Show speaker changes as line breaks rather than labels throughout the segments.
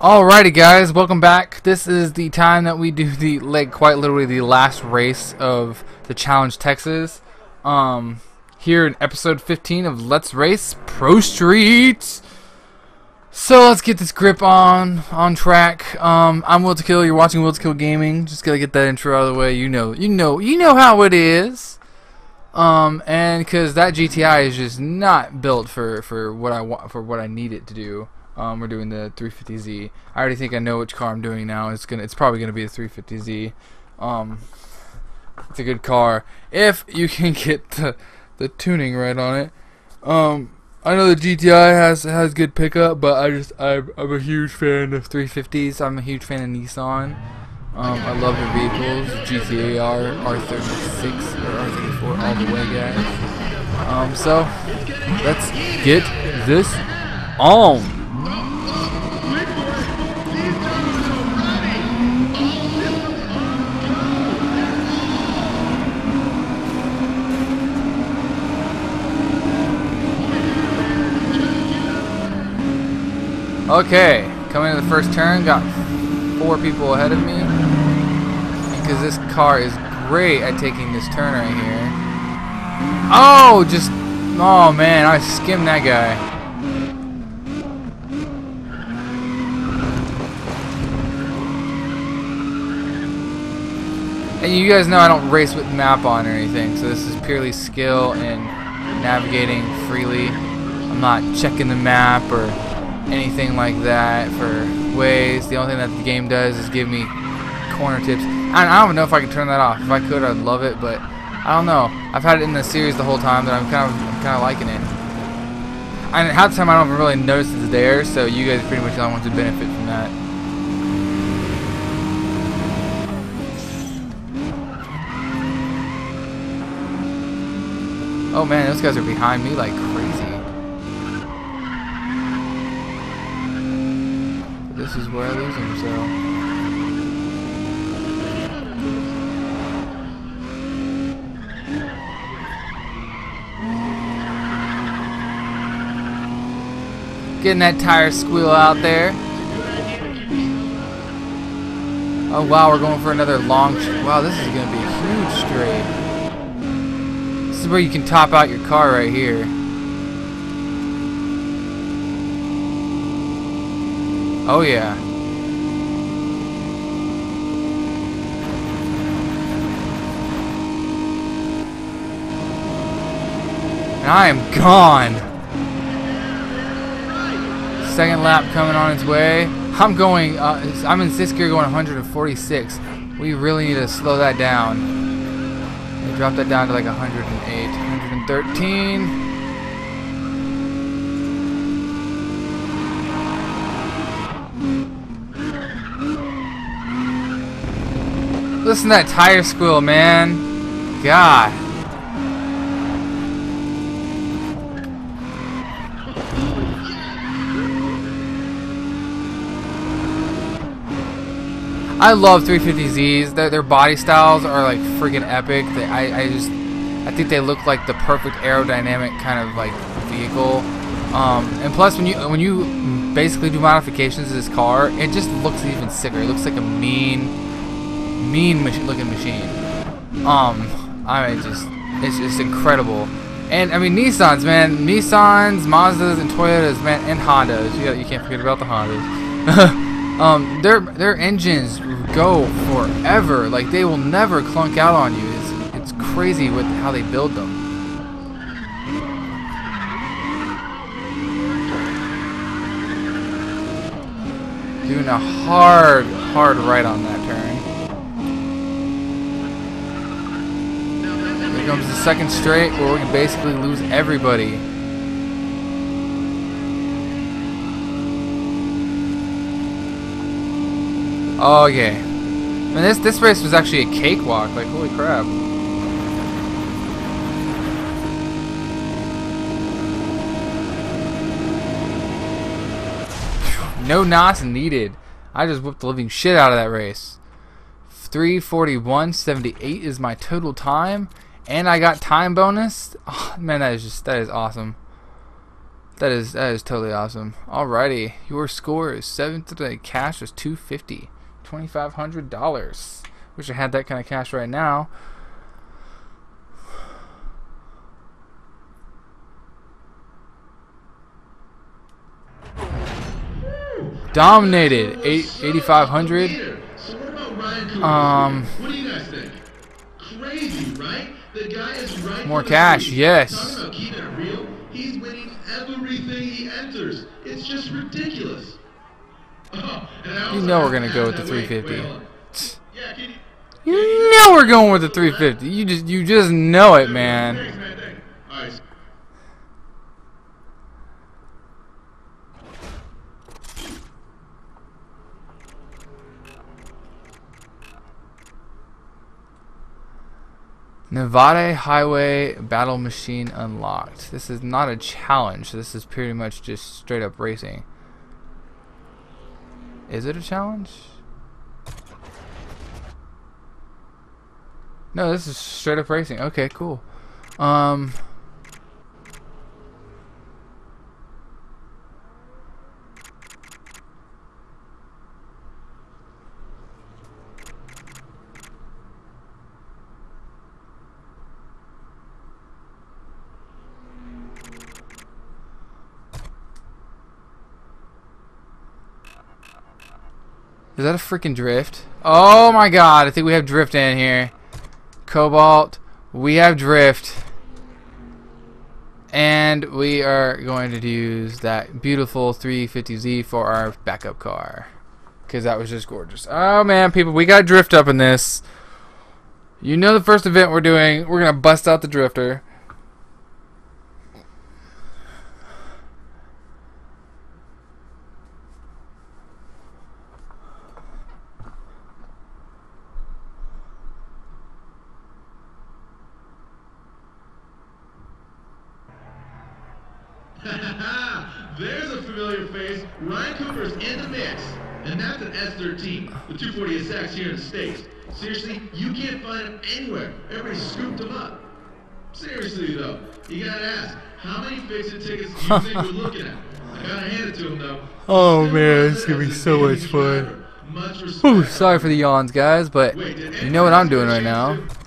Alrighty guys, welcome back. This is the time that we do the like quite literally the last race of the Challenge Texas. Um here in episode 15 of Let's Race Pro Street. So let's get this grip on on track. Um I'm Will to Kill, you're watching Will to Kill Gaming. Just gotta get that intro out of the way. You know you know you know how it is. Um and cause that GTI is just not built for, for what I want for what I need it to do. Um, we're doing the 350Z. I already think I know which car I'm doing now. It's gonna, it's probably gonna be the 350Z. Um, it's a good car if you can get the the tuning right on it. Um, I know the GTI has has good pickup, but I just I'm, I'm a huge fan of 350s. I'm a huge fan of Nissan. Um, I love their vehicles. GTR, R36, or R34, all the way, guys. Um, so let's get this on. Okay, coming to the first turn, got four people ahead of me. Because this car is great at taking this turn right here. Oh, just, oh man, I skimmed that guy. And you guys know I don't race with map on or anything, so this is purely skill and navigating freely. I'm not checking the map or anything like that for ways. The only thing that the game does is give me corner tips. I, I don't even know if I can turn that off. If I could, I'd love it, but I don't know. I've had it in the series the whole time, but I'm kind of I'm kind of liking it. And half the time I don't really notice it's there, so you guys pretty much the only ones who benefit from that. Oh man, those guys are behind me like crazy. This is where I lose him, so. Getting that tire squeal out there. Oh wow, we're going for another long. Wow, this is going to be a huge straight. This is where you can top out your car right here. Oh yeah. And I am gone. Second lap coming on its way. I'm going, uh, I'm in sixth gear going 146. We really need to slow that down. Drop that down to like 108, 113. Listen to that tire squeal, man. God. I love 350Zs. Their, their body styles are like freaking epic. They, I, I just, I think they look like the perfect aerodynamic kind of like vehicle. Um, and plus, when you when you basically do modifications to this car, it just looks even sicker. It looks like a mean, mean looking machine. Um, I mean, just it's just incredible. And I mean, Nissans, man, Nissans, Mazdas, and Toyotas, man, and Hondas. You you can't forget about the Hondas. um, their their engines go forever. Like they will never clunk out on you. It's it's crazy with how they build them. Doing a hard, hard right on that turn. Here comes the second straight where we can basically lose everybody. Oh. I mean, this this race was actually a cakewalk. Like holy crap. No knots needed. I just whipped the living shit out of that race. 341.78 is my total time, and I got time bonus. Oh, man, that is just that is awesome. That is that is totally awesome. Alrighty, your score is seven today. Cash is two fifty, twenty five hundred dollars. Wish I had that kind of cash right now. Dominated, eight eighty five hundred.
So what about Ryan Cooper?
Um,
What do you guys think? Crazy, right? The guy is right.
More cash, yes.
Talking about keeping it real, he's winning everything he enters. It's just ridiculous. Oh,
You know we're gonna go with the
that- wait,
350.
wait. Yeah, can you?
You know we're going with the 350. You just you just know it, man.
Thanks, man. Thanks. All right.
Nevada Highway Battle Machine unlocked. This is not a challenge. This is pretty much just straight up racing. Is it a challenge? No, this is straight up racing. Okay, cool. Um Is that a freaking drift? Oh my god, I think we have drift in here. Cobalt, we have drift. And we are going to use that beautiful 350Z for our backup car. Because that was just gorgeous. Oh man, people, we got drift up in this. You know the first event we're doing, we're going to bust out the drifter.
There's a familiar face. Ryan Cooper's in the mix. And that's an S13, the 240 SX here in the States. Seriously, you can't find them anywhere. Everybody scooped them up. Seriously, though, you gotta ask, how many fixed tickets do you think we're looking at? I gotta hand it to him, though.
Oh,
Still
man,
runs
it's gonna be so much fun.
driver. Much respect.
Sorry for the yawns, guys, but
Wait,
you know what I'm doing right now.
get a chance to?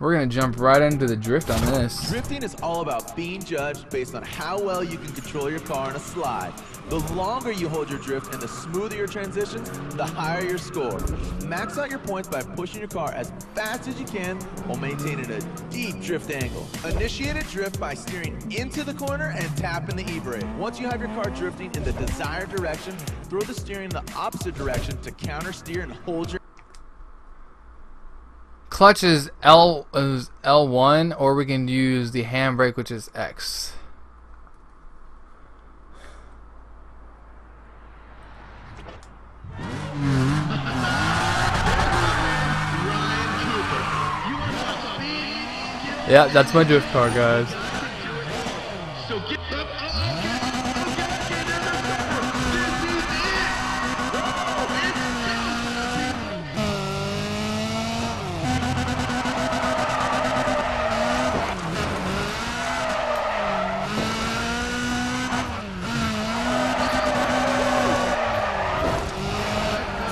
We're gonna jump right into the drift on this.
Drifting is all about being judged based on how well you can control your car in a slide. The longer you hold your drift and the smoother your transitions, the higher your score. Max out your points by pushing your car as fast as you can while maintaining a deep drift angle. Initiate a drift by steering into the corner and tapping the e-brake. Once you have your car drifting in the desired direction, throw the steering in the opposite direction to counter steer and hold your
Clutch is L is L1, or we can use the handbrake, which is X. Yeah, that's my drift car, guys.
So get up. Okay. Okay, get in the cover. This is it.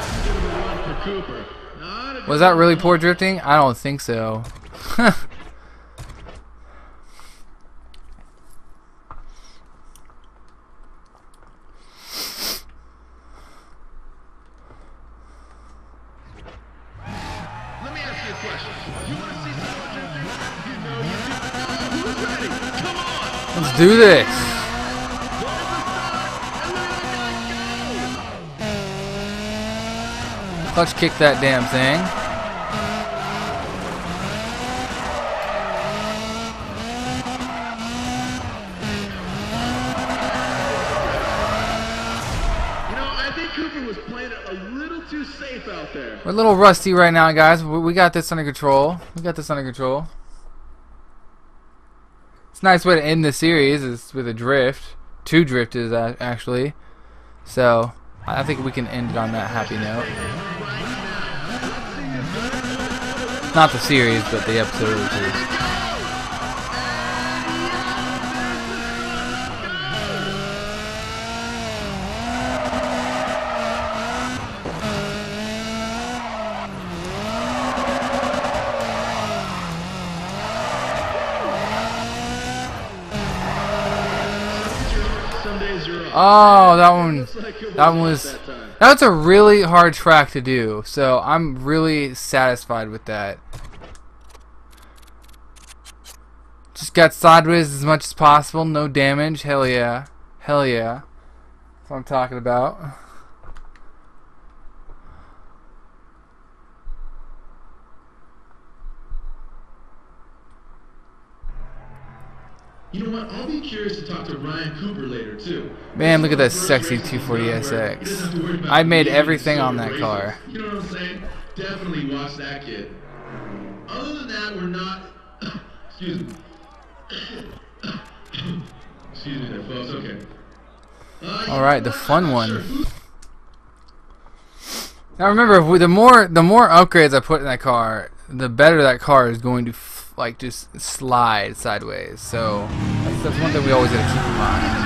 It's Give him a run for Cooper. Not a
Was that really poor drifting? I don't think so.
Let me ask you a question. You want to see some more drifting? You know you do. Oh, who's ready? Come on.
Let's do this.
There's the start. And look at that go.
Clutch kick that damn thing.
You know, I think Cooper was playing a little too safe out there.
We're a little rusty right now, guys. We got this under control. We got this under control. A nice way to end the series is with a drift. Two drift is a- actually. So I think we can end it on that happy note. Not the series, but the episode. Is. Oh, that one.
Looks like it
That
was
was. That's a really hard track to do. So I'm really satisfied with that. Just got sideways as much as possible. No damage. Hell yeah. Hell yeah. That's what I'm talking about.
You know what? I'll be curious to talk to Ryan Cooper later too.
Man, look at that sexy 240
where he doesn't have to
SX. I made everything on that car.
You know what I'm saying? Definitely watch that kid. Other than that, we're not. Excuse me. Excuse me, there, folks. Okay. Uh,
All right, the fun one. Now remember, the more the more upgrades I put in that car, the better that car is going to like just slide sideways. So that's, one thing we always got to keep in mind.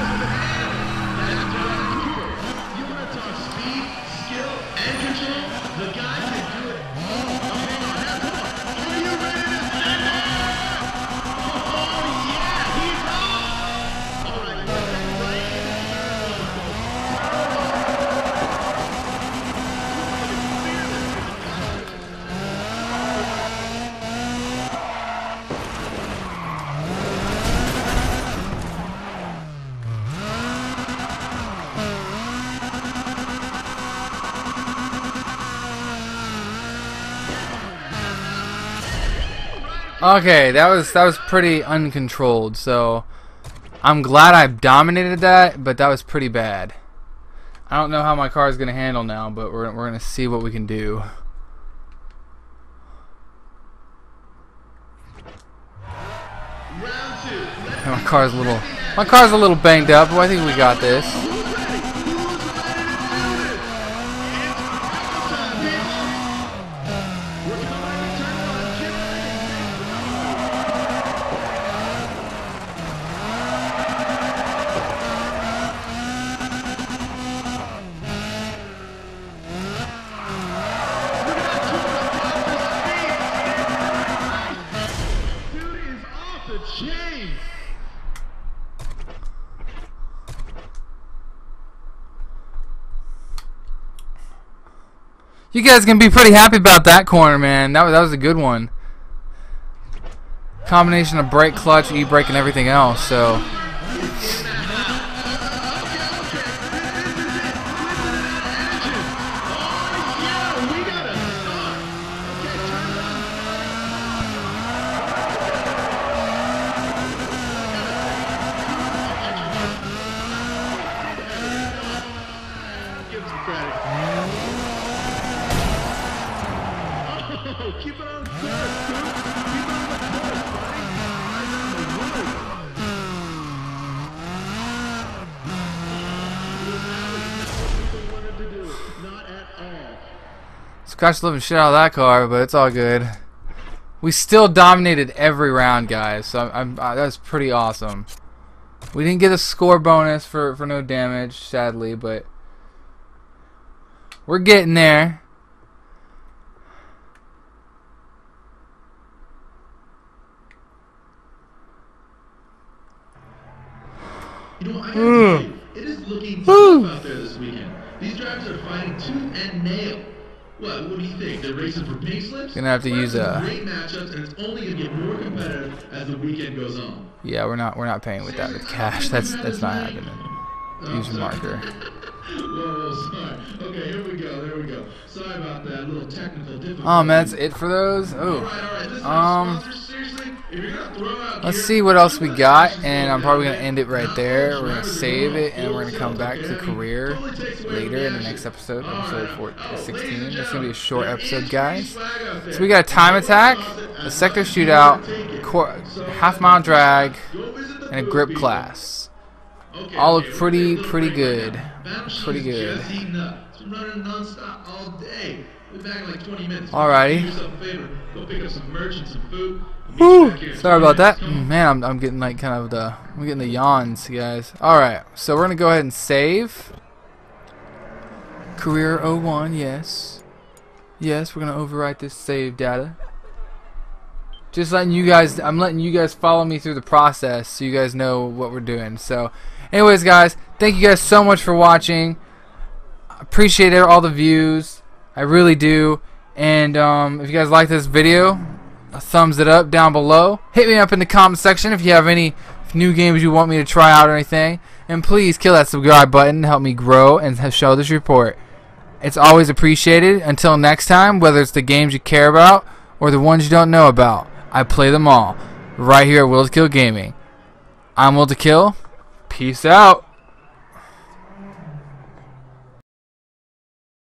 Okay, that was that was pretty uncontrolled. So I'm glad I dominated that, but that was pretty bad. I don't know how my car is gonna handle now, but we're we're gonna see what we can do.
Round two. Let's
My car's a little my car's a little banged up, but I think we got this.
Who's ready? Who's ready to do this? It's time, people. We're coming into turn one. Get ready. Dude is off the chain.
You guys can be pretty happy about that corner, man. That was that was a good one. Combination of brake, clutch, e-brake, and everything else. So
Keep it on course, dude. Keep it on the course, buddy. Eyes on the road. What we wanted to do. Not at all.
Scratch the living shit out of that car, but it's all good. We still dominated every round, guys. So I'm, I'm uh, that's pretty awesome. We didn't get a score bonus for for no damage, sadly, but we're getting there.
You know, I gotta tell it is looking tough out there this weekend. These drivers are fighting tooth and nail. What? What do you think? They're racing for pink slips?
Gonna have to
We're
use a-
great matchups, and it's only gonna get more competitive as the weekend goes on.
Yeah, we're not we're not paying with that with cash. That's that's not happening. Use your marker.
Whoa, sorry. Okay, here we go. There we go. Sorry about that little technical difficulty.
Oh man, that's it for those. Oh.
right, all right.
Um, Let's see what else we got, and I'm probably gonna end it right
there.
We're gonna save it, and we're gonna come back to career later in the next episode, episode
right.
14,
Oh,
16. It's gonna be a short episode, guys. So we got a time attack, a sector shootout, half mile drag, and a grip class. All look pretty- pretty good. Pretty good.
Just heating up. Running nonstop all day. We'll be back in like 20 minutes.
Alrighty.
Do yourself a favor. Go pick up some merch and some food. We'll meet
Whew,
you back here in
sorry about that.
minutes. Come on.
Man, I'm, I'm getting like kind of the I'm getting the yawns, guys. All right, so we're gonna go ahead and save. Career 01, yes, yes, we're gonna overwrite this save data. just letting you guys. I'm letting you guys follow me through the process, so you guys know what we're doing. So, anyways, guys, thank you guys so much for watching. Appreciate all the views. I really do. And um, if you guys like this video, thumbs it up down below. Hit me up in the comment section if you have any new games you want me to try out or anything. And please kill that subscribe button to help me grow and show this report. It's always appreciated. Until next time, whether it's the games you care about or the ones you don't know about, I play them all right here at Will to Kill Gaming. I'm Will to Kill. Peace out.